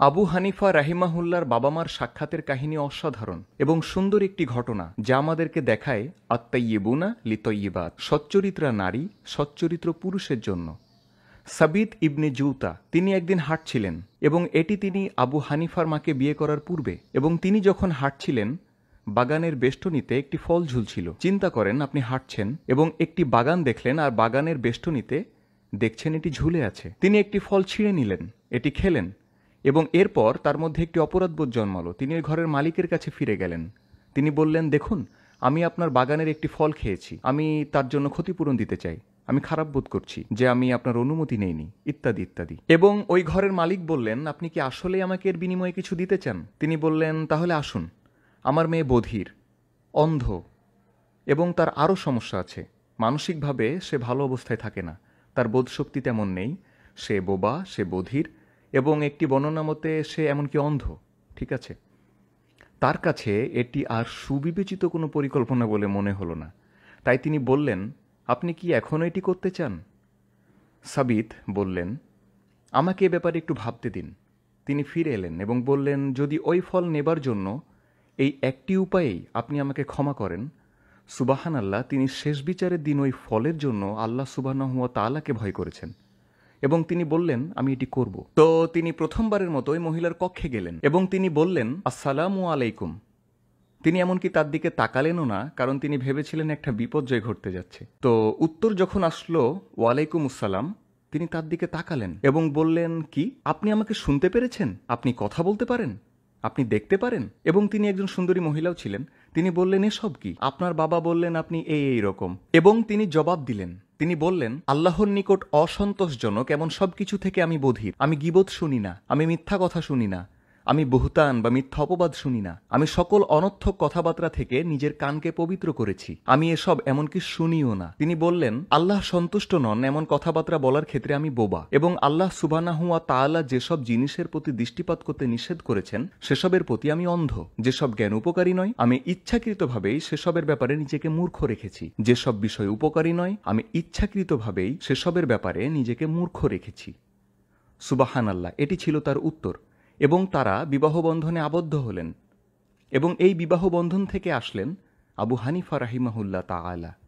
আবু হানিফা রাহিমাহুল্লার বাবা মার সাক্ষাতের কাহিনী অসাধারণ এবং সুন্দর একটি ঘটনা যা আমাদেরকে দেখায় আত্মাইয়েবুনা লিতইয়েবাদ সচ্চরিত্রা নারী, সচ্চরিত্র পুরুষের জন্য। সাবিত ইবনে জুতা, তিনি একদিন হাঁটছিলেন এবং এটি তিনি আবু হানিফার মাকে বিয়ে করার পূর্বে এবং তিনি যখন হাঁটছিলেন, বাগানের বেষ্টনীতে একটি ফল ঝুলছিল। চিন্তা করেন, আপনি হাঁটছেন এবং একটি বাগান দেখলেন আর বাগানের বেষ্টনীতে দেখছেন এটি ঝুলে আছে। তিনি একটি ফল ছিঁড়ে নিলেন, এটি খেলেন এবং এরপর তার মধ্যে একটি অপরাধবোধ জন্মালো। তিনি ওই ঘরের মালিকের কাছে ফিরে গেলেন। তিনি বললেন, দেখুন, আমি আপনার বাগানের একটি ফল খেয়েছি। আমি তার জন্য ক্ষতিপূরণ দিতে চাই। আমি খারাপ বোধ করছি যে আমি আপনার অনুমতি নেইনি। ইত্যাদি ইত্যাদি। এবং ওই ঘরের মালিক বললেন, আপনি কি আসলে আমাকে এর বিনিময়ে কিছু দিতে চান? তিনি বললেন, তাহলে আসুন। আমার মেয়ে বধির, অন্ধ এবং তার আরও সমস্যা আছে। মানসিকভাবে সে ভালো অবস্থায় থাকে না। তার বোধশক্তি তেমন নেই। সে বোবা, সে বধির এবং একটি বর্ণনা মতে সে এমনকি অন্ধ, ঠিক আছে? তার কাছে এটি আর সুবিবেচিত কোনো পরিকল্পনা বলে মনে হলো না। তাই তিনি বললেন, আপনি কি এখনও এটি করতে চান? সাবিত বললেন, আমাকে এ ব্যাপারে একটু ভাবতে দিন। তিনি ফিরে এলেন এবং বললেন, যদি ওই ফল নেবার জন্য এই একটি উপায়েই আপনি আমাকে ক্ষমা করেন সুবাহান আল্লাহ তিনি শেষ বিচারের দিন ওই ফলের জন্য আল্লাহ সুবাহ তালাকে ভয় করেছেন। এবং তিনি বললেন, আমি এটি করব। তো তিনি প্রথমবারের মতো ওই মহিলার কক্ষে গেলেন এবং তিনি বললেন, আসসালামু আলাইকুম। তিনি এমনকি তার দিকে তাকালেনও না, কারণ তিনি ভেবেছিলেন একটা বিপর্যয় ঘটতে যাচ্ছে। তো উত্তর যখন আসলো, ওয়ালাইকুম আসসালাম, তিনি তার দিকে তাকালেন এবং বললেন, কি, আপনি আমাকে শুনতে পেরেছেন? আপনি কথা বলতে পারেন? আপনি দেখতে পারেন? এবং তিনি একজন সুন্দরী মহিলাও ছিলেন। তিনি বললেন, এসব কি? আপনার বাবা বললেন, আপনি এই এই রকম এবং তিনি জবাব দিলেন তিনি বললেন, আল্লাহর নিকট অসন্তোষজনক এমন সবকিছু থেকে আমি বধির। আমি গিবোধ শুনি না। আমি মিথ্যা কথা শুনি না। আমি বহুতান বা মিথ্যা অপবাদ শুনি না। আমি সকল অনর্থক কথাবার্তা থেকে নিজের কানকে পবিত্র করেছি। আমি এসব এমনকি শুনিও না। তিনি বললেন, আল্লাহ সন্তুষ্ট নন এমন কথাবার্তা বলার ক্ষেত্রে আমি বোবা। এবং আল্লাহ সুবানাহুয়া তাআলা যেসব জিনিসের প্রতি দৃষ্টিপাত করতে নিষেধ করেছেন, সেসবের প্রতি আমি অন্ধ। যেসব জ্ঞান উপকারী নয়, আমি ইচ্ছাকৃতভাবেই সেসবের ব্যাপারে নিজেকে মূর্খ রেখেছি। যেসব বিষয় উপকারী নয়, আমি ইচ্ছাকৃতভাবেই সেসবের ব্যাপারে নিজেকে মূর্খ রেখেছি। সুবাহান আল্লাহ এটি ছিল তার উত্তর। এবং তারা বিবাহ বন্ধনে আবদ্ধ হলেন এবং এই বিবাহ বন্ধন থেকে আসলেন আবু হানিফা রাহিমাহুল্লাহ তাআলা।